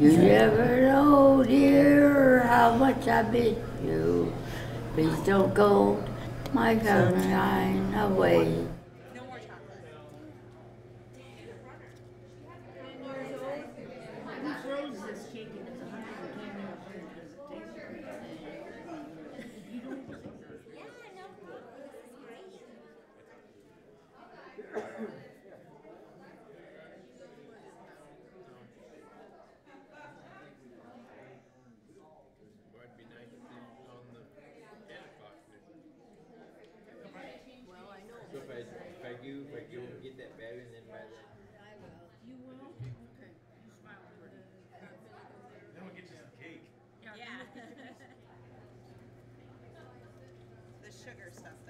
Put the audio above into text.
You never know, dear, how much I miss you. Please don't go my sunshine away. Yeah, no you you get that and then by then. I will. You will? Okay. You smile pretty. Then we'll get you some cake. Yeah. The sugar stuff.